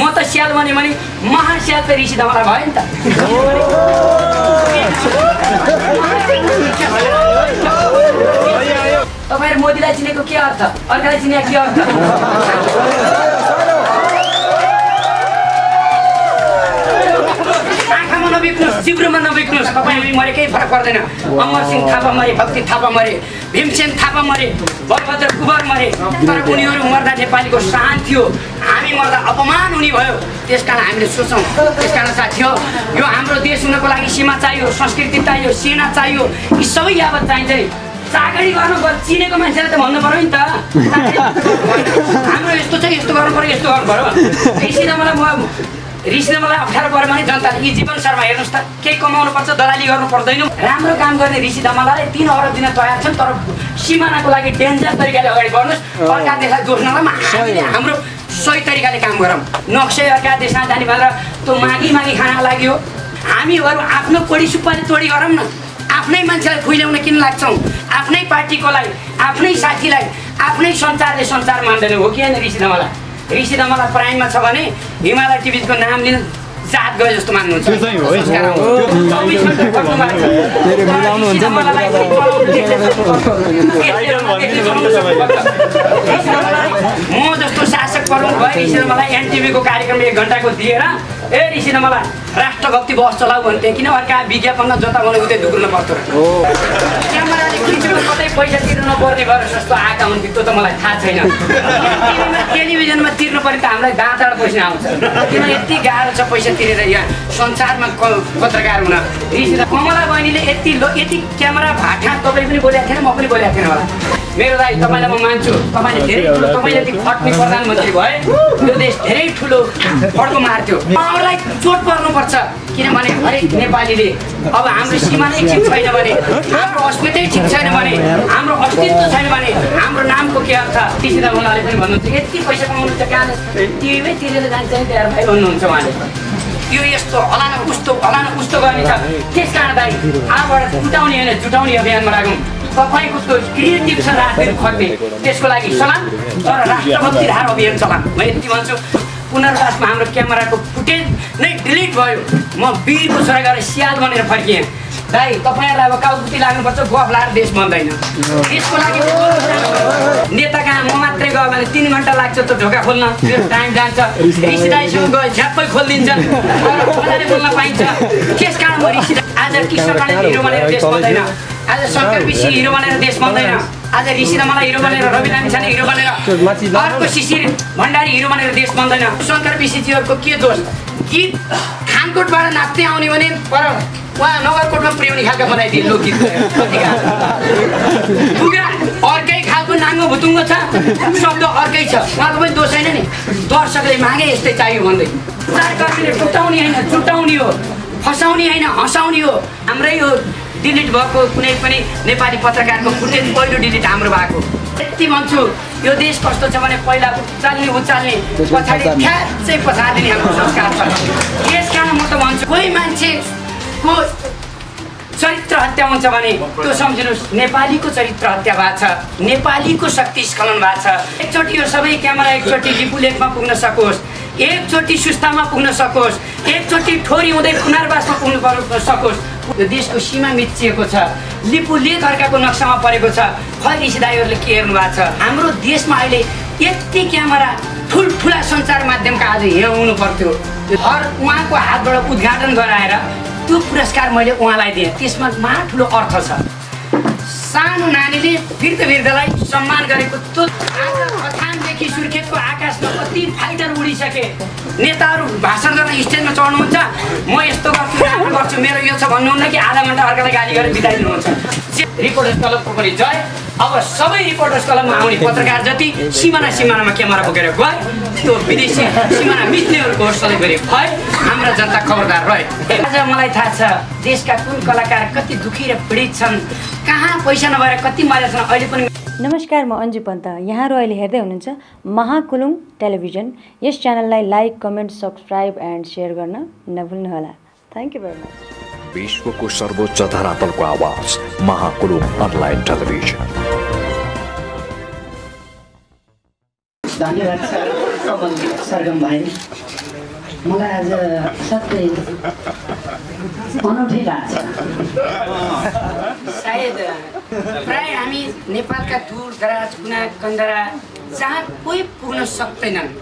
म त स्याल भने भने महास्याल त ऋषि धमला भयो नि त तपाईँहरू मोदीलाई चिनेको के अर्थ? अर्कालाई चिने के अर्थ? आँखामा नबिक्नुहोस् जिब्रोमा नबिक्नुहोस् तपाईँ मरे केही फरक पर्दैन। अमर सिंह थापा मरे भक्ति थापा मरे भीमसेन थापा मरे बलभद्र कुबर मरे। तर उनीहरू मर्दा नेपालीको शान थियो। हामी मर्दा अपमान हुने भयो। त्यस कारण हामीले सोचौँ त्यस कारण साथी हो यो हाम्रो देश हुनको लागि सीमा चाहियो संस्कृति चाहियो सेना चाहियो। यी सबै यावत चाहिन्छ। चाकरी गर्नु चिनेको मान्छेलाई त भन्नु पऱ्यो नि त। हाम्रो यस्तो छ यस्तो गर्नु पऱ्यो यस्तो गर्नु पऱ्यो। ऋषिले मलाई म ऋषिले मलाई अप्ठ्यारो पऱ्यो भने जनताले यी जीवन शर्मा हेर्नुहोस् त केही कमाउनु पर्छ दलाली गर्नु पर्दैन। राम्रो काम गर्ने ऋषि दमालाई तिन अरब दिन तयार छन् तर सिमानाको लागि डेन्जर तरिकाले अगाडि बढ्नुहोस्। अर्का देशलाई जोड्न हामीले हाम्रो सही तरिकाले काम गरौँ। नक्सै अर्का देशमा जाने भनेर त्यो मागी मागी खान लाग्यो। हामीहरू आफ्नो कोडी सुपारी तोडी गरौँ न। आफ्नै मान्छेलाई खुइल्याउन किन लाग्छौँ? आफ्नै पार्टीकोलाई आफ्नै साथीलाई आफ्नै सञ्चारले सञ्चार मान्दैन। हो कि होइन ऋषि दमालाई ऋषि दमालाई प्राइममा छ भने हिमालय टिभीको नाम लिन जात गयो जस्तो मान्नुहुन्छ। त। म जस्तो शासक प्रमुख भए ऋषि मलाई एनटिभीको कार्यक्रम एक घन्टाको दिएर ए ऋषि मलाई राष्ट्रभक्ति बस चलाऊ भन्थेँ किन अर्का विज्ञापनमा जता भने उतै ढुक्नु पर्थ्यो। क्यामेराले कतै पैसा तिर्नु नपर्ने गरेर जस्तो आएका हुन् त्यो त मलाई थाहा छैन। टेलिभिजनमा- तिर्नु पर्ने त हामीलाई दाँतबाट पैसा आउँछ। किन यति गाह्रो छ पैसा तिरेर यहाँ संसारमा पत्रकार हुन। ऋषि कमला बहिनीले यति लो यति क्यामेरा भाटा तपाईँ पनि बोलेको थिएन म पनि बोलेको थिएन होला। मेरो दाइ तपाईँलाई म मान्छु। तपाईँले धेरै ठुलो तपाईँले खट्ने प्रधानमन्त्री भए। यो देश धेरै ठुलो फड्को मार्थ्यो। उहाँहरूलाई चोट पर्नुपर्छ। किनभने हरेक नेपालीले अब हाम्रो सीमा नै ठिक छैन भने हाम्रो अस्मितै ठिक छैन भने हाम्रो अस्तित्व छैन भने हाम्रो नामको के अर्थ? टिसी उहाँले पनि भन्नुहुन्छ यति पैसा कमाउनु त कहाँ टिभीमै तिरेर जान्छ नि त्यहाँ भाइ भन्नुहुन्छ उहाँले। यो यस्तो हलान उस्तो हलान उस्तो गर्ने छ। त्यस कारण दाइ आबाट जुटाउने होइन जुटाउने अभियानमा लागौँ। तपाईँको त्यो क्रिएटिभ छ राजनीति खट्ने। त्यसको लागि सलाम तर राष्ट्रभक्ति धार अभियान चलाम म यति भन्छु। पुनर्वासमा हाम्रो क्यामेराको फुटेज नै डिलिट भयो। म वीरको छोरा गएर स्याल बनेर फर्किएँ। दाइ तपाईँहरूलाई अब काउकुती लाग्नुपर्छ गफ लाएर देश बन्दैन त्यसको लागि नेता कहाँ? म मात्रै गयो भने तिन घन्टा लाग्छ त्यो ढोका खोल्न। त्यो टाइम जान्छ। ऋषि दाईसँग गयो झ्याप्पै खोलिदिन्छन् बोल्न पाइन्छ। त्यस कारण म ऋषि आज गणेश हिरो बनेर देश बन्दैन। आज शङ्कर विषी हिरो बनेर देश बन्दैन। आज ऋषि मलाई हिरो बनेर रवि लामी छाने हिरो बनेर अर्को शिशिर भण्डारी हिरो बनेर देश बन्दैन। शङ्कर विषीजीहरूको के दोष? गीत खानकोटबाट नाच्दै आउने भने पर उहाँ नगरकोटमा पुर्याउने खालको बनाइदिए लोकगीत। अर्कै खालको नाङ्गो भुतुङ्गो छ शब्द अर्कै छ। उहाँको पनि दोष छैन नि? दर्शकले मागे यस्तै चाहियो भन्दै। चारकर्मीले टुटाउने होइन चुटाउने हो फसाउने होइन हँसाउने हो। हाम्रै हो। डिलिट भएको कुनै पनि नेपाली पत्रकारको फुटेज पहिलो डिलिट हाम्रो भएको। यति भन्छु यो देश कस्तो छ भने पहिला उचाल्ने उचाल्ने पछाडि ठ्याच्चै पछाडिने हाम्रो संस्कार छ। यस कारण म त भन्छु कोही मान्छेको चरित्र हत्या हुन्छ भने त्यो सम्झिनुहोस् नेपालीको चरित्र हत्या भएको छ नेपालीको शक्ति स्खलन भएको छ। एकचोटि यो सबै क्यामेरा एकचोटि लिपु लेकमा पुग्न सकोस् एकचोटि सुस्तामा पुग्न सकोस् एकचोटि ठोरी हुँदै पुनर्वासमा पुग्नु पर्नु सकोस् यो देशको सीमा मिचिएको छ। लिपु लेक अर्काको नक्सामा परेको छ। खै ऋषि दाईहरूले के हेर्नु भएको छ? हाम्रो देशमा अहिले यति क्यामेरा ठुल्ठुला सञ्चार माध्यमका आज यहाँ हुनु पर्थ्यो। हर उहाँको हातबाट उद्घाटन गराएर त्यो पुरस्कार मैले उहाँलाई दिएँ। त्यसमा महा ठुलो अर्थ छ। सानो नानीले वृद्ध वृद्धलाई सम्मान गरेको त्यो अथामदेखि सुर्खेतको आकाशमा कति फाइटर उडिसके। नेताहरू भाषण गर्न स्टेजमा चढ्नुहुन्छ। म यस्तो गर्छु गर्छु मेरो यो छ भन्नुहुन्न कि आधा घन्टा अर्कालाई गाली गरेर बिताइदिनुहुन्छ रिपोर्टर्स क्लबको पनि जय। अब सबै रिपोर्टर्स क्लबमा आउने पत्रकार जति सिमाना सिमानामा क्यामेरा बोकेर गए। त्यो विदेशी सिमाना मिच्नेहरूको सधैँभरि भए। हाम्रा जनता खबरदार रहे। आज मलाई थाहा छ देशका कुन कलाकार कति दुखी र पीडित छन्। कहाँ पैसा नभएर कति मरेका छन् अहिले पनि नमस्कार म अन्जु पन्त। यहाँहरू अहिले हेर्दै हुनुहुन्छ महाकुलुङ टेलिभिजन। यस च्यानललाई like comment subscribe and share गर्न नभुल्नुहोला। थ्याङ्क यू भेरी मच विश्वको सर्वोच्च धरातलको आवाज महाकुलुङ अनलाइन टेलिभिजन। धन्यवाद सर कमल सरगम भाइ। मलाई आज सबै अनौठै लाग्छ सायद प्राय हामी नेपालका दूर दराज कुना कन्दरा जहाँ कोही पुग्न सक्दैनन्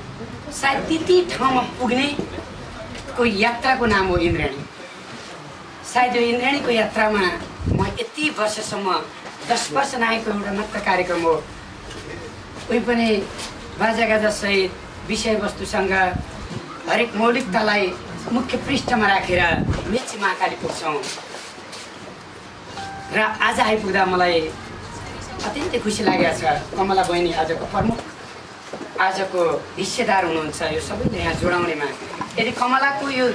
सायद त्यति ठाउँमा पुग्ने कोही यात्राको नाम हो इन्द्राणी सायद यो इन्द्राणीको यात्रामा म यति वर्षसम्म दस वर्ष नआएको एउटा मात्र कार्यक्रम हो। कोही पनि बाजागाजासहित विषयवस्तुसँग हरेक मौलिकतालाई मुख्य पृष्ठमा राखेर मेची महाकाली पुग्छौँ। र आज आइपुग्दा मलाई अत्यन्तै खुसी लागेको छ। कमला बहिनी आजको प्रमुख आजको हिस्सेदार हुनुहुन्छ। यो सबैले यहाँ जोडाउनेमा। यदि कमलाको यो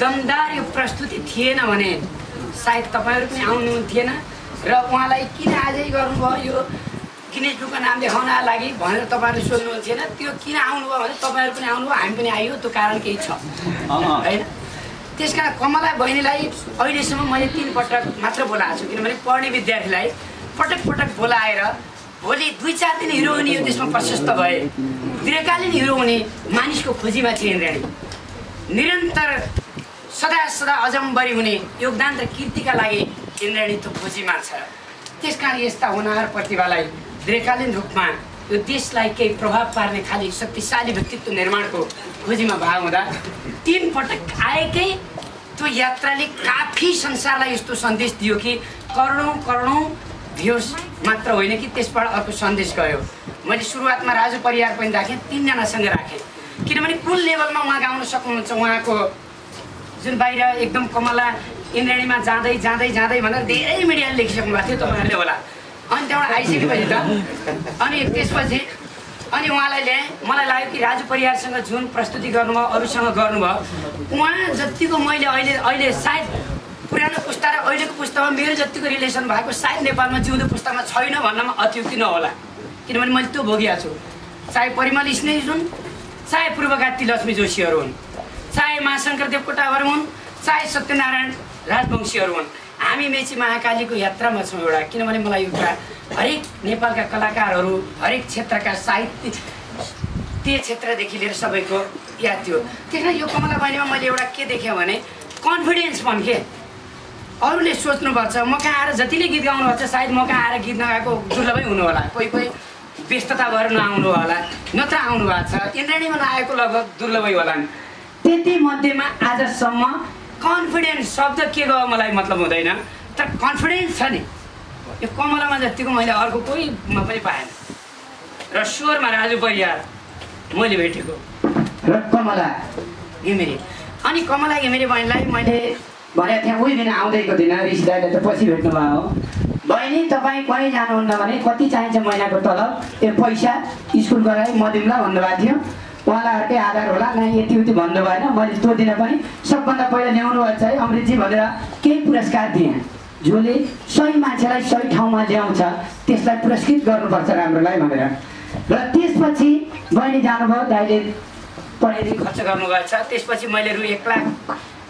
दमदार यो प्रस्तुति थिएन भने सायद तपाईँहरू पनि आउनु थिएन र उहाँलाई किन आजै गर्नुभयो यो किन बुकको नाम देखाउन लागि भनेर तपाईँहरूले सोध्नु थिएन त्यो किन आउनुभयो भने तपाईँहरू पनि आउनुभयो हामी पनि आइयो त्यो कारण केही छ। होइन? त्यस कारण कमला बहिनीलाई अहिलेसम्म मैले तिन पटक मात्र बोलाएको छु किनभने पढ्ने विद्यार्थीलाई पटक पटक बोलाएर भोलि दुई चार दिन हिरो हुने यो देशमा प्रशस्त भए दीर्घकालीन हिरो हुने मानिसको खोजीमा थियो इन्द्राणी निरन्तर सदा सदा अजम्बरी हुने योगदान र कीर्तिका लागि इन्द्राणी त्यो खोजीमा छ। त्यस कारण यस्ता हुनहार प्रतिभालाई दीर्घकालीन रूपमा यो देशलाई केही प्रभाव पार्ने खालि शक्तिशाली व्यक्तित्व निर्माणको खोजीमा भाग हुँदा तिन पटक आएकै त्यो यात्राले काफी संसारलाई यस्तो सन्देश दियो कि करोडौँ करोडौँ भ्युस मात्र होइन कि त्यसबाट अर्को सन्देश गयो। मैले सुरुवातमा राजु परिवार पनि राखेँ तिनजनासँग राखेँ। किनभने कुन लेभलमा उहाँ गाउन सक्नुहुन्छ उहाँको जुन बाहिर एकदम कमला इन्द्रणीमा जाँदै जाँदै जाँदै भनेर धेरै मिडियाले लेखिसक्नु भएको थियो तपाईँहरूले होला। अनि त्यहाँबाट आइसकेपछि त अनि त्यसपछि अनि उहाँलाई ल्याएँ मलाई लाग्यो कि राजु परिवारसँग जुन प्रस्तुति गर्नुभयो अरूसँग गर्नुभयो उहाँ जतिको मैले अहिले अहिले सायद पुरानो पुस्ता र अहिलेको पुस्तामा मेरो जतिको रिलेसन भएको सायद नेपालमा जिउँदो पुस्तामा छैन भन्नमा अत्युक्ति नहोला। किनभने मैले त्यो भोगिएको छु। चाहे परिमल स्नेही हुन् चाहे पूर्वघाती लक्ष्मी जोशीहरू हुन्। चाहे महाशङ्कर देवकोटाहरू हुन् चाहे सत्यनारायण राजवंशीहरू हुन्। हामी मेची महाकालीको यात्रामा छौँ एउटा किनभने मलाई एउटा हरेक नेपालका कलाकारहरू हरेक क्षेत्रका साहित्य त्यो क्षेत्रदेखि लिएर सबैको याद थियो। त्यस यो कमला बहिनीमा मैले एउटा के देखेँ भने कन्फिडेन्स पनि के? अरूले सोच्नुपर्छ म कहाँ आएर जतिले गीत गाउनुपर्छ सायद म कहाँ आएर गीत नगाएको दुर्लभै हुनु होला। कोही कोही व्यस्तता भएर नआउनु होला नत्र आउनु भएको छ। इन्द्रणीमा नआएको लगभग दुर्लभै होला त्यति मध्येमा आजसम्म कन्फिडेन्स शब्द के गयो मलाई मतलब हुँदैन। तर कन्फिडेन्स छ नि। यो कमलामा जतिको मैले अर्को कोहीमा पनि पाएन। र स्वरमा राजु परियार मैले भेटेको। र कमला? घिमिरे। अनि कमला घिमिरे बहिनीलाई मैले भनेको थिएँ उही दिन आउँदैको दिन ऋषि दाइले त पछि भेट्नु भयो। हो बहिनी तपाईँ कहीँ जानुहुन्न भने कति चाहिन्छ महिनाको तलब? ए पैसा स्कुल गराइ म दिउँला भन्नुभएको थियो। उहाँलाई अर्कै आधार होला। न यति उति भन्नु भएन मैले दिन पनि। सबभन्दा पहिला ल्याउनु भएको चाहिँ अमृतजी भनेर केही पुरस्कार दिएँ। जसले सही मान्छेलाई सही ठाउँमा ल्याउँछ त्यसलाई पुरस्कृत गर्नुपर्छ राम्रोलाई भनेर। र त्यसपछि बहिनी जानुभयो दाइले पढाइदेखि खर्च गर्नुभएको छ। त्यसपछि मैले रु एक लाख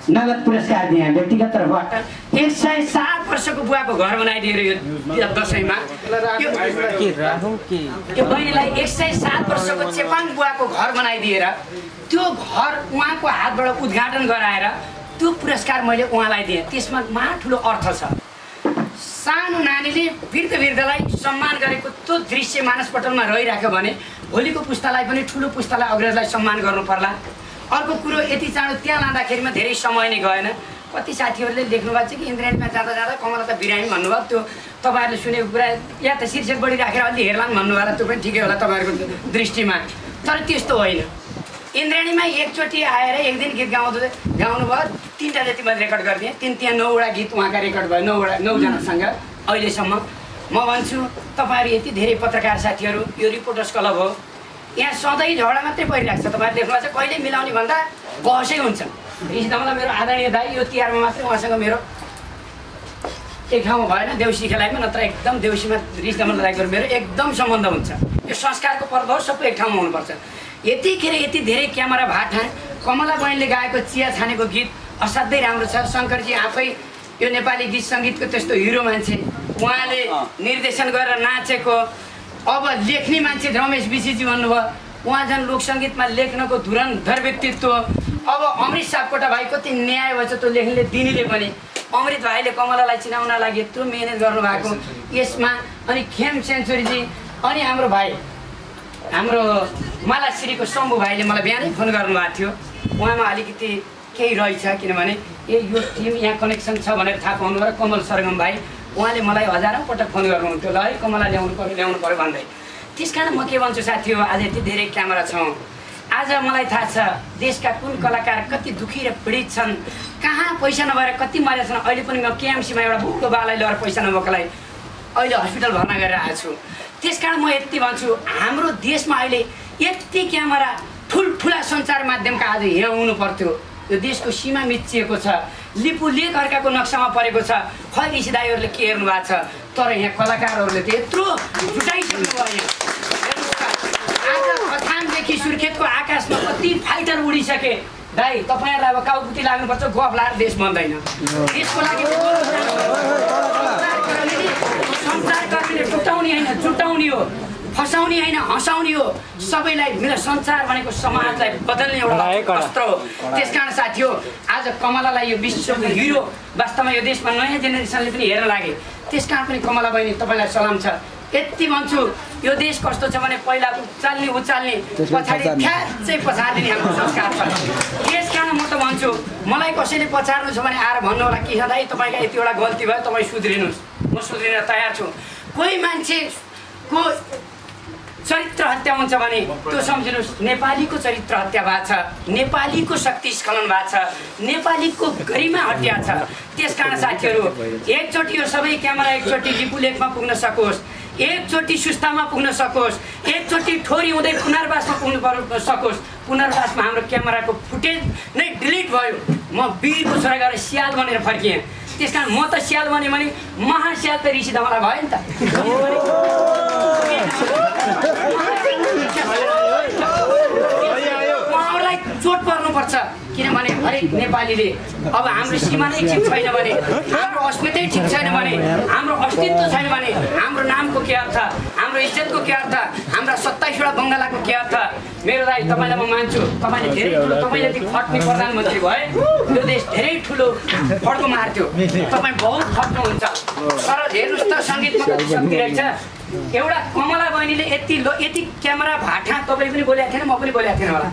नगद पुरस्कार दिएँ व्यक्तिगत तर्फबाट एक सय सात वर्षको बुवाको घर बनाइदिएर यो दसैँमा। यो- बहिनीलाई एक सय सात वर्षको चेपाङ बुवाको घर बनाइदिएर त्यो घर उहाँको हातबाट उद्घाटन गराएर त्यो पुरस्कार मैले उहाँलाई दिएँ। त्यसमा महा ठुलो अर्थ छ। सानो नानीले वृद्ध वृद्धलाई सम्मान गरेको त्यो दृश्य मानसपटलमा रहिराख्यो भने भोलिको पुस्तालाई पनि ठुलो पुस्तालाई अग्रजलाई सम्मान गर्नु पर्ला। अर्को कुरो यति चाँडो त्यहाँ लाँदाखेरिमा धेरै समय नै गएन। कति साथीहरूले लेख्नु भएको छ कि इन्द्रायणीमा जाँदा जाँदा कमला त बिरामी भन्नुभयो त्यो तपाईँहरूले सुनेको कुरा या त शीर्षक बढी राखेर अलि हेर्लान् भन्नुभयो होला त्यो पनि ठिकै होला तपाईँहरूको दृष्टिमा। तर त्यस्तो होइन। इन्द्राणीमा एकचोटि आएर एक दिन गीत गाउँदै गाउनु भयो तिनवटा जति मैले रेकर्ड गरिदिएँ तिन त्यहाँ नौवटा गीत उहाँका रेकर्ड भयो नौवटा नौजनासँग अहिलेसम्म। म भन्छु तपाईँहरू यति धेरै पत्रकार साथीहरू यो रिपोर्टर्स क्लब हो। यहाँ सधैँ झगडा मात्रै परिरहेको छ तपाईँहरू देख्नु भएको छ कहिले मिलाउने भन्दा बहसै हुन्छ मलाई मेरो आदरणीय दाई यो तिहारमा मात्रै उहाँसँग मेरो एक ठाउँमा भएन। देउसी खेलाइमा नत्र एकदम देउसीमा रिसदमन दाईको मेरो एकदम सम्बन्ध हुन्छ। यो संस्कारको पर्व हो सबै एक ठाउँमा हुनुपर्छ। यतिखेर यति धेरै क्यामेरा भाटा कमला बहिनीले गाएको चिया छानेको गीत असाध्यै राम्रो छ। शङ्करजी आफै यो नेपाली गीत सङ्गीतको त्यस्तो हिरो मान्छे उहाँले निर्देशन गरेर नाचेको अब लेख्ने मान्छे रमेश विशीजी भन्नुभयो उहाँ झन् लोकसङ्गीतमा लेख्नको धुरन्धर व्यक्तित्व अब अमृत सापकोटा भाइ कति न्याय भएछ त्यो लेख्नेले दिनेले पनि अमृत भाइले कमलालाई चिनाउन लागि यत्रो मिहिनेत गर्नुभएको। यसमा अनि खेम सेन्चुरीजी अनि हाम्रो भाइ हाम्रो मालाश्रीको शम्भु भाइले मलाई बिहानै फोन गर्नुभएको थियो। उहाँमा अलिकति केही रहेछ किनभने ए यो टिम यहाँ कनेक्सन छ भनेर थाहा पाउनु र कमल सरगम भाइ। उहाँले मलाई हजारौँ पटक फोन गर्नुहुन्थ्यो ल है कमला ल्याउनु पऱ्यो ल्याउनु पऱ्यो भन्दै। त्यस कारण म के भन्छु साथी हो आज यति धेरै क्यामेरा छौँ। आज मलाई थाहा छ देशका कुन कलाकार कति दुखी र पीडित छन् कहाँ पैसा नभएर कति मरेका छन् अहिले पनि म केएमसीमा एउटा बुढो बालाई लिएर पैसा नभएकोलाई अहिले हस्पिटल भर्ना गरेर आएको छु। त्यस कारण म यति भन्छु हाम्रो देशमा अहिले यति क्यामेरा ठुल्ठुला सञ्चार माध्यमका आज यहाँ हुनु पर्थ्यो। यो देशको सीमा मिचिएको छ। लिपु लेख अर्काको नक्सामा परेको छ। ऋषि दाईहरूले के हेर्नु भएको छ? तर यहाँ कलाकारहरूले त यत्रो जुटाइसक्नु भयो। आज खथामदेखि सुर्खेतको आकाशमा कति फाइटर उडिसके? दाई तपाईँहरूलाई अब काउकुती लाग्नुपर्छ गफ लाएर देश बन्दैन। देशको लागि सञ्चारकर्मीले टुटाउने होइन जुटाउने हो। फसाउने होइन हँसाउने हो। सबैलाई मिल संसार भनेको समाजलाई बदल्ने एउटा अस्त्र हो। त्यस कारण साथी हो आज कमलालाई यो विश्वको हिरो वास्तवमा यो देशमा नयाँ जेनेरेसनले पनि हेर्न लागे। त्यस कारण पनि कमला बहिनी तपाईँलाई सलाम छ। यति भन्छु यो देश कस्तो छ भने पहिला उचाल्ने उचाल्ने पछाडि ठ्याच्चै पछाडिने हाम्रो संस्कार छ। त्यस कारण म त भन्छु मलाई कसैले पछाड्नु छ भने आएर भन्नु होला। कि दाइ तपाईँका यतिवटा गल्ती भयो तपाईँ सुध्रिनुहोस्। म सुध्रिन तयार छु। कोही मान्छेको चरित्र हत्या हुन्छ भने त्यो सम्झिनुहोस् नेपालीको चरित्र हत्या भएको छ नेपालीको शक्ति स्खलन भएको छ नेपालीको गरिमा हत्या छ। त्यस कारण साथीहरू एकचोटि यो सबै क्यामेरा एकचोटि लिपुलेखमा पुग्न सकोस् एकचोटि सुस्तामा पुग्न सकोस् एकचोटि ठोरी हुँदै पुनर्वासमा पुग्नु पर्नु सकोस्। पुनर्वासमा हाम्रो क्यामेराको फुटेज नै डिलिट भयो। म वीरको छोरा गएर स्याल बनेर फर्किएँ। त्यस कारण म त स्याल बने भने महास्याल त ऋषि धमला भयो नि त उहाँहरूलाई चोट पर्नुपर्छ किनभने हरेक नेपालीले। अब हाम्रो सीमा नै ठिक छैन भने हाम्रो अस्मितै ठिक छैन भने हाम्रो अस्तित्व छैन भने हाम्रो नामको के अर्थ हाम्रो इज्जतको के अर्थ हाम्रा सत्ताइसवटा बङ्गालाको के अर्थ? मेरो दाइ तपाईँलाई म मान्छु। तपाईँले धेरै ठुलो तपाईँ जति खट्ने प्रधानमन्त्री भए यो देश धेरै ठुलो फड्को मार्थ्यो। तपाईँ बहुत खट्नुहुन्छ तर हेर्नुहोस् त सङ्गीतमा कति शक्ति रहेछ। एउटा कमला बहिनीले यति यति क्यामेरा भाटा तपाईँले पनि बोलेको थिएन म पनि बोलेको थिएन होला।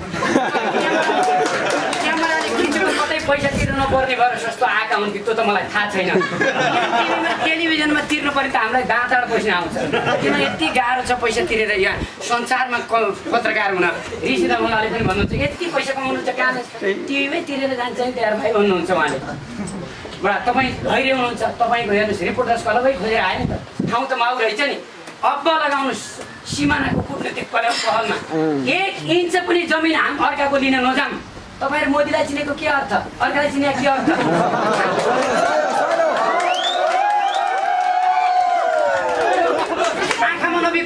पैसा तिर्नु नपर्ने भएर जस्तो आएका हुन् कि त्यो त मलाई थाहा छैन। टेलिभिजनमा तिर्नु पर्ने त हामीलाई दाँतबाट पैसा आउँछ। किन यति गाह्रो छ पैसा तिरेर यहाँ संसारमा क- पत्रकार हुन? ऋषि रमलाले पनि भन्नुहुन्छ यति पैसा कमाउनु छ? कहाँ टिभीमै तिरेर जान्छ नि त्यहाँ भाइ भन्नुहुन्छ उहाँले। बडा तपाईँ धैर्य हुनुहुन्छ तपाईँको हेर्नुहोस् रिपोर्टर्स अलगै खोजेर आयो नि त। ठाउँ त माउ रहेछ नि। अब लगाउनुहोस्। सिमानाको कुटनीतिक पहल पहलमा एक इन्च पनि जमिन हाम अर्काको लिन नजाम। तपाईँहरू मोदीलाई चिनेको के अर्थ? अर्कालाई चिनेको के अर्थ?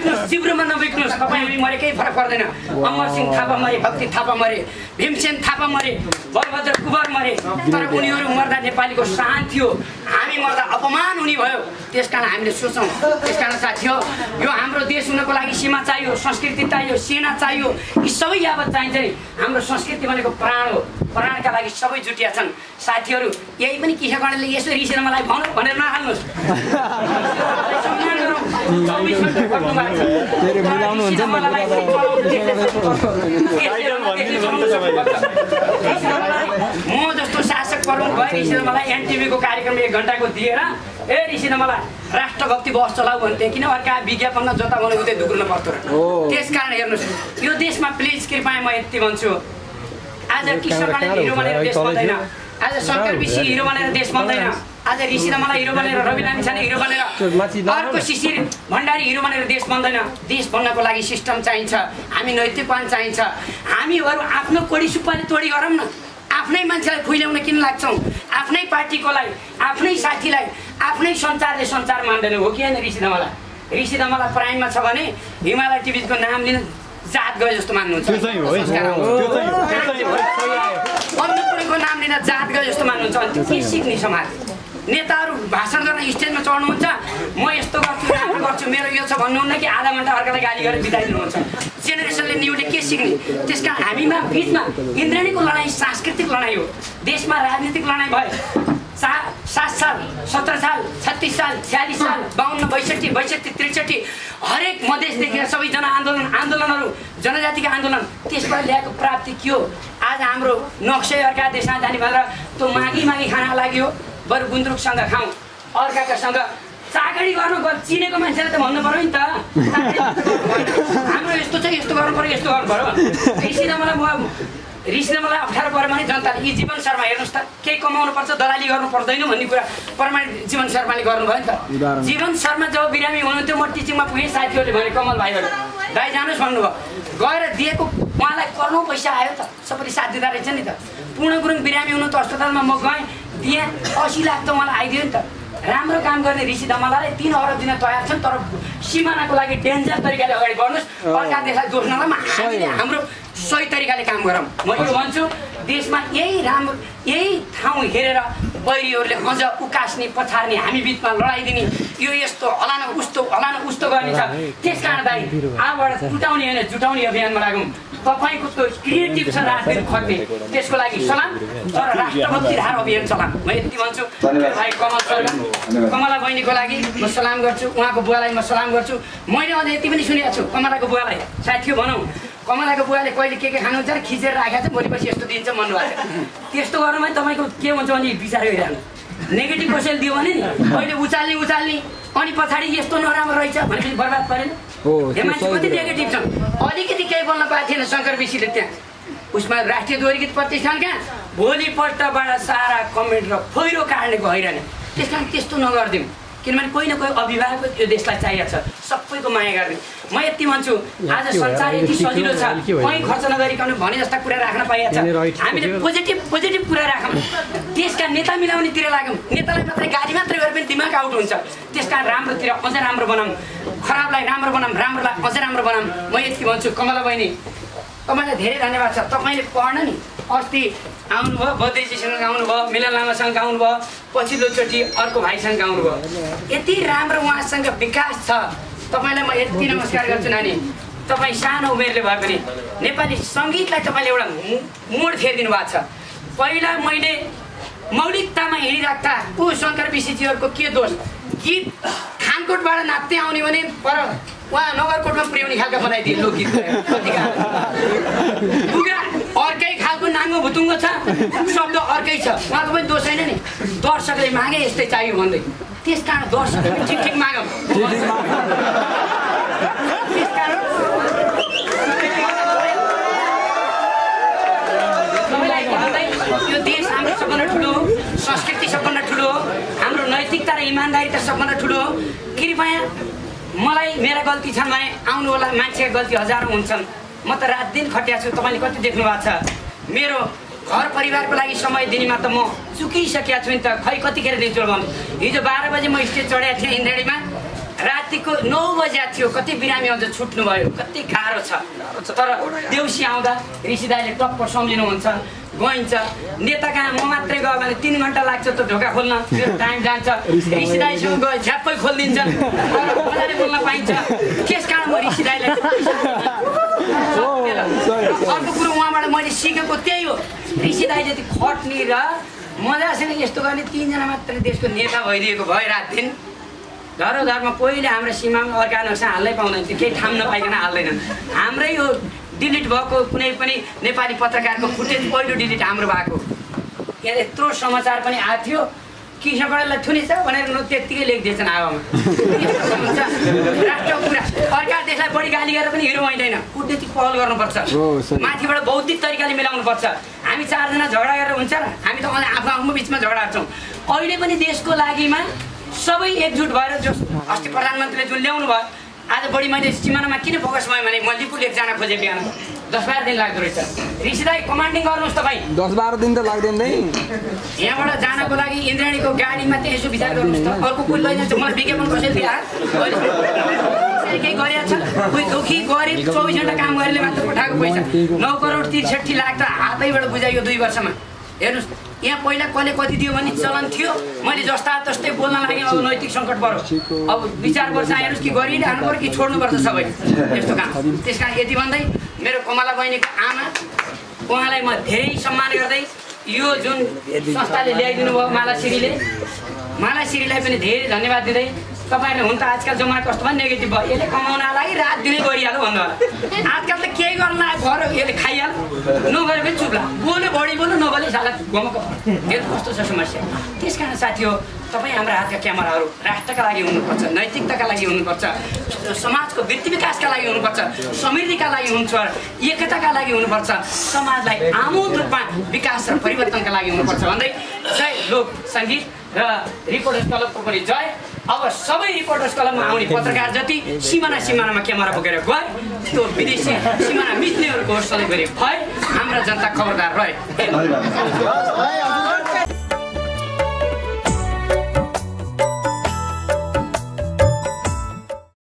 आँखामा नबिक्नुहोस् जिब्रोमा नबिक्नुहोस् तपाईँ हामी मरे केही फरक पर्दैन। अमर सिंह थापा मरे भक्ति थापा मरे भीमसेन थापा मरे बलभद्र कुबर मरे। तर उनीहरू मर्दा नेपालीको शान थियो। हामी मर्दा अपमान हुने भयो। त्यस कारण हामीले सोचौँ त्यस कारण साथी हो यो हाम्रो देश हुनको लागि सीमा चाहियो संस्कृति चाहियो सेना चाहियो। यी सबै यावत चाहिन्छ नि। हाम्रो संस्कृति भनेको प्राण हो। प्राणका लागि सबै जुटिया छन्। साथीहरू यही पनि किसानले यसो रिसेर मलाई भनौँ भनेर नहाल्नुहोस्। सम्मान गरौँ। चौबिस घन्टा खट्नु भएको छ। फेरि मिलाउनुहुन्छ नि त मलाई चाहिँ चलाउनु देख्दै म जस्तो शासक प्रमुख भए ऋषिले मलाई एनटिभीको कार्यक्रम एक घन्टाको दिएर ए ऋषिले मलाई राष्ट्रभक्ति बस चलाऊ भन्थे किन अर्का विज्ञापनमा जता मलाई उतै दुख्नु पर्थ्यो त्यस कारण हेर्नुहोस् यो देशमा प्लिज कृपया म यति भन्छु। आज कृष्ण कणेल हिरो बनेर देश बन्दैन। आज शङ्कर विषी हिरो बनेर देश बन्दैन। आज ऋषि मलाई हिरो बनेर रवि लामी छाने हिरो बनेर अर्को शिशिर भण्डारी हिरो बनेर देश बन्दैन देश बन्नको लागि सिस्टम चाहिन्छ हामी नैतिकवान चाहिन्छ हामीहरू आफ्नो कोडी सुपारी तोडी गरौँ न आफ्नै मान्छेलाई खुइल्याउन किन लाग्छौँ आफ्नै पार्टीकोलाई आफ्नै साथीलाई आफ्नै सञ्चारले सञ्चार मान्दैन हो कि होइन ऋषि मलाई ऋषि मलाई प्राइममा छ भने हिमालय टिभीको नाम लिन जात गयो जस्तो मान्नुहुन्छ आउँछ। अन्नपूर्णको नाम लिन जात गयो जस्तो मान्नुहुन्छ अनि त्यो के सिक्ने समाज नेताहरू भाषण गर्न स्टेजमा चढ्नुहुन्छ। म यस्तो गर्छु राम्रो गर्छु मेरो यो छ भन्नुहुन्न कि आधा घन्टा अर्कालाई गाली गरेर बिताइदिनुहुन्छ जेनेरेसनले न्युले के सिक्ने? त्यस कारण हामीमा बिचमा इन्द्रणीको लडाइँ सांस्कृतिक लडाइँ हो। देशमा राजनीतिक लडाइँ भयो सा सात साल सत्र साल छत्तिस साल छ्यालिस साल बाहन्न बैसठी बैसठी त्रिसठी हरेक मधेसदेखि सबै जनआन्दोलन आन्दोलनहरू जनजातिको आन्दोलन त्यसबाट ल्याएको प्राप्ति के हो? आज हाम्रो नक्सै अर्का देशमा जाने भनेर त्यो मागी मागी खाना लाग्यो। बरु गुन्द्रुकसँग खाउँ अर्काकासँग। चाकडी गर्नु चिनेको मान्छेले त भन्नु पऱ्यो नि त। हाम्रो यस्तो छ यस्तो गर्नु पऱ्यो यस्तो गर्नु पऱ्यो। रिसिन मलाई म रिसिन मलाई अप्ठ्यारो पऱ्यो भने जनताले यी जीवन शर्मा हेर्नुहोस् त केही कमाउनु पर्छ दलाली गर्नु पर्दैन भन्ने कुरा प्रमाणित जीवन शर्माले गर्नुभयो नि त। जीवन शर्मा जब बिरामी हुनुहुन्थ्यो म टिचिङमा पुगेँ साथीहरूले भने कमल भाइहरू दाइ जानुहोस् भन्नुभयो। गएर दिएको उहाँलाई कर्नु पैसा आयो त सबैले साथ दिँदो रहेछ नि त। पूर्ण गुरुङ बिरामी हुनु त अस्पतालमा म गएँ दिएँ असी लाख त उहाँलाई आइदियो नि त। राम्रो काम गर्ने ऋषि दमालालाई तिन अरब दिन तयार छन् तर सिमानाको लागि डेन्जर तरिकाले अगाडि बढ्नुहोस्। अर्का देशलाई हामीले हाम्रो सही तरिकाले काम गरौँ। म यो भन्छु देशमा यही राम्रो यही ठाउँ हेरेर बैरीहरूले अझ उकास्ने पछार्ने हामी बिचमा लडाइदिने यो यस्तो हलान उस्तो हलान उस्तो गर्ने छ। त्यस कारण दाइ आबाट टुटाउने होइन जुटाउने अभियानमा लागौँ। तपाईँको त्यो क्रिएटिभ छ राजनीति खट्ने त्यसको लागि सलाम तर राष्ट्रभक्ति धार अभियान चलाम म यति भन्छु। भाइ कमल सर कमला बहिनीको लागि म सलाम गर्छु। उहाँको बुवालाई म सलाम गर्छु। मैले अझ यति पनि सुनेको छु कमलाको बुवालाई। सायद थियो भनौँ। कमलाको बुवाले कहिले के के खानुहुन्छ र खिचेर राखेको छ भोलिपछि यस्तो दिन्छ भन्नुभएको थियो त्यस्तो गर्नुमा तपाईँको के हुन्छ भने विचार गरिरहनु नेगेटिभ कसैले दियो भने नि अहिले उचाल्ने उचाल्ने। अनि पछाडि यस्तो नराम्रो रहेछ भनेपछि बर्बाद परेन। त्यो मान्छे कति। नेगेटिभ छन् अलिकति केही बोल्न पाएको थिएन शङ्कर विषीले त्यहाँ। उसमा राष्ट्रिय दोहोरीगीत प्रतिष्ठान कहाँ भोलिपल्टबाट सारा कमेन्ट र फोइरो काट्ने भइरहने। त्यस कारण त्यस्तो नगरिदिउँ। किनभने कोही न कोही अभिभावक यो देशलाई चाहिएको छ। सबैको माया गर्ने म यति भन्छु आज संसार यति सजिलो छ। कहीँ खर्च नगरिकन भने जस्ता कुरा राख्न पाइएको छ। हामीले पोजिटिभ पोजिटिभ कुरा राखौँ। देशका नेता मिलाउनेतिर लागौँ। नेतालाई मात्रै गाली मात्रै गरे पनि दिमाग आउट हुन्छ। त्यस कारण राम्रोतिर अझ राम्रो बनाऊँ। खराबलाई राम्रो बनाऊँ राम्रोलाई अझ राम्रो बनाऊँ। म यति भन्छु कमला बहिनी तपाईँलाई धेरै धन्यवाद छ। तपाईँले पढ्न नि अस्ति आउनुभयो बद्रेजीसँग आउनुभयो मिलन लामासँग आउनुभयो पछिल्लोचोटि अर्को भाइसँग आउनुभयो। यति राम्रो उहाँसँग विकास छ। तपाईँलाई म यति नमस्कार गर्छु नानी। तपाईँ सानो उमेरले भए पनि नेपाली सङ्गीतलाई तपाईँले एउटा मोड फेरिदिनु भएको छ। पहिला मैले मौलिकतामा हिँडिराख्दा ऊ शङ्कर विषीजीहरूको के दोष? गीत खानकोटबाट नाच्दै आउने भने पर उहाँ नगरकोटमा पुर्याउने खालका बनाइदिए लोकगीत नाङ्गो भुतुङ्गो छ। शब्द अर्कै छ। उहाँको पनि दोष छैन नि। दर्शकले मागे यस्तै चाहियो भन्दै। त्यस कारण दर्शकले ठिक ठिक मागौँ। यो देश हाम्रो सबभन्दा ठुलो हो। संस्कृति सबभन्दा ठुलो हो। हाम्रो नैतिकता र इमान्दारिता सबभन्दा ठुलो हो। कृपया मलाई मेरा गल्ती छन् भने आउनु होला मान्छेका गल्ती हजारौँ हुन्छन्। म त रात दिन खटिया छु। तपाईँले कति देख्नु भएको छ? मेरो घर परिवारको लागि समय दिनेमा त म चुकिसकेका छु नि त। खै कतिखेर दिन्छु भन्नु? हिजो बाह्र बजे म स्टेज चढेको थिएँ इन्द्रेणीमा। रातिको नौ बजे थियो। कति बिरामी आउँदा छुट्नु भयो कति गाह्रो छ। तर देउसी आउँदा ऋषि दाईले टप्प सम्झिनुहुन्छ। गइन्छ। नेता कहाँ? म मात्रै गयो भने तिन घन्टा लाग्छ त ढोका खोल्न। त्यो टाइम जान्छ। ऋषि दाईसँग गयो झ्याप्पै खोलिदिन्छ। बोल्न पाइन्छ। त्यस कारण म ऋषि दाईलाई अर्को कुरो उहाँबाट मैले सिकेको त्यही हो। ऋषि दाई जति खट्ने र मजासँग यस्तो गर्ने तिनजना मात्रै देशको नेता भइदिएको भयो रात दिन। धरो धर्म कोहीले हाम्रो सीमामा अर्का नक्सा हाल्नै पाउँदैन थियो केही ठाम नपाइकन हाल्दैनन्। हाम्रै यो डिलिट भएको कुनै पनि नेपाली पत्रकारको फुटेज पहिलो डिलिट हाम्रो भएको। यहाँ यत्रो समाचार पनि आएको थियो। कृष्णकडालाई थुनेछ भनेर त्यत्तिकै लेखिदिएछन् हावामा राष्ट्रको कुरा। अर्का देशलाई बढी गाली गरेर पनि हिरो होइन कुटनीतिक पहल गर्नुपर्छ। माथिबाट बौद्धिक तरिकाले मिलाउनु पर्छ। हामी चारजना झगडा गरेर हुन्छ र हामी त आफ्नो आफ्नो बिचमा झगडा गर्छौँ। अहिले पनि देशको लागिमा सबै एकजुट भएर जो अस्ति प्रधानमन्त्रीले जुन ल्याउनु भयो आज बढी मैले सिमानामा किन फोकस भयो भने म लिपुल एकजना खोजेँ बिहान। दस बाह्र दिन लाग्दो रहेछ। ऋषि दाई कमान्डिङ गर्नुहोस् तपाईँ। दस बाह्र दिन त लाग्दैन यहाँबाट जानको लागि इन्द्राणीको गाडीमा चाहिँ यसो विचार गर्नुहोस् त। अर्को कोही लैजान्छ। मलाई विज्ञापन कसैले दिए कसैले केही गरेका छन् कोही दुखी गरिब चौबिस घन्टा काम गरेर मात्र पठाएको पैसा। नौ करोड त्रिसठी लाख त हातैबाट बुझाइयो दुई वर्षमा। हेर्नुहोस्। यहाँ पहिला कसले कति दियो भन्ने चलन थियो। मैले जस्ता तस्तै बोल्न लागेँ अब नैतिक सङ्कट पऱ्यो अब विचार गर्छ हेर्नुहोस् कि गरिरहनु पऱ्यो कि छोड्नुपर्छ सबै। त्यस्तो काम। त्यस कारण यति भन्दै मेरो कमला बहिनीको आमा उहाँलाई म धेरै सम्मान गर्दै यो जुन संस्थाले ल्याइदिनु भयो मालाश्रीले मालाश्रीलाई पनि धेरै धन्यवाद दिँदै तपाईँहरूले हुन त आजकल जमाना कस्तो पनि नेगेटिभ भयो। यसले कमाउन लागि रात दिनै गरिहाल्यो भन्नु होला। आजकल त केही गर्न घर यसले खाइहाल नगरे पनि चुप्ला बोल्यो बढी बोल्यो नबोले साला गमक त्यो कस्तो छ समस्या? त्यस कारण साथी हो तपाईँ हाम्रा हातका क्यामेराहरू राष्ट्रका लागि हुनुपर्छ नैतिकताका लागि हुनुपर्छ समाजको वृत्ति विकासका लागि हुनुपर्छ समृद्धिका लागि हुन्छ एकताका लागि हुनुपर्छ समाजलाई आमूल रूपमा विकास र परिवर्तनका लागि हुनुपर्छ भन्दै जय लोक सङ्गीत र रिपोर्टर्स क्लबको पनि जय। अब सबै रिपोर्टर्स क्लबमा आउने पत्रकार जति सिमाना सिमानामा क्यामेरा बोकेर गए त्यो विदेशी सिमाना मिच्नेहरूको सधैँभरि भए हाम्रा जनता खबरदार रहे।